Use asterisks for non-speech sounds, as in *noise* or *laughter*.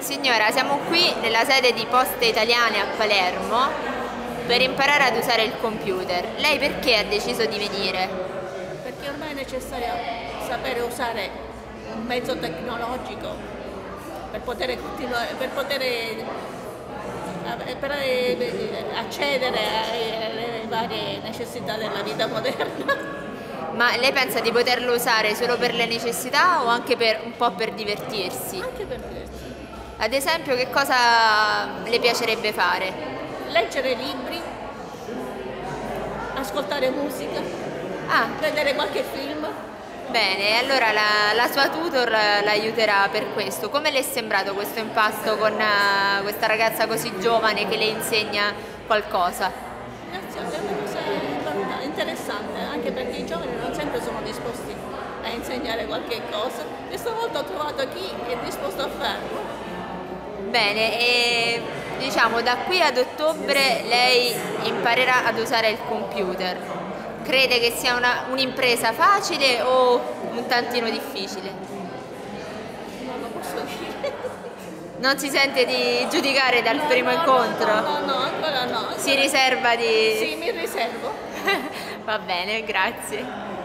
Signora, siamo qui nella sede di Poste Italiane a Palermo per imparare ad usare il computer. Lei perché ha deciso di venire? Perché ormai è necessario sapere usare un mezzo tecnologico per poter, per poter eh, per eh, accedere alle varie necessità della vita moderna. Ma lei pensa di poterlo usare solo per le necessità o anche per, un po' per divertirsi? Anche per divertirsi. Ad esempio che cosa le piacerebbe fare? Leggere libri, ascoltare musica, ah. vedere qualche film. Bene, allora la, la sua tutor l'aiuterà per questo. Come le è sembrato questo impatto con uh, questa ragazza così giovane che le insegna qualcosa? Grazie, è una cosa interessante, anche perché i giovani non sempre sono disposti a insegnare qualche cosa. Questa volta ho trovato chi è disposto a farlo. Bene, e diciamo da qui ad ottobre lei imparerà ad usare il computer crede che sia un'impresa facile o un tantino difficile? Non lo posso dire. Non si sente di giudicare dal no, primo no, incontro? No, no, no, ancora no. Si riserva di... Sì, mi riservo. *laughs* Va bene, grazie.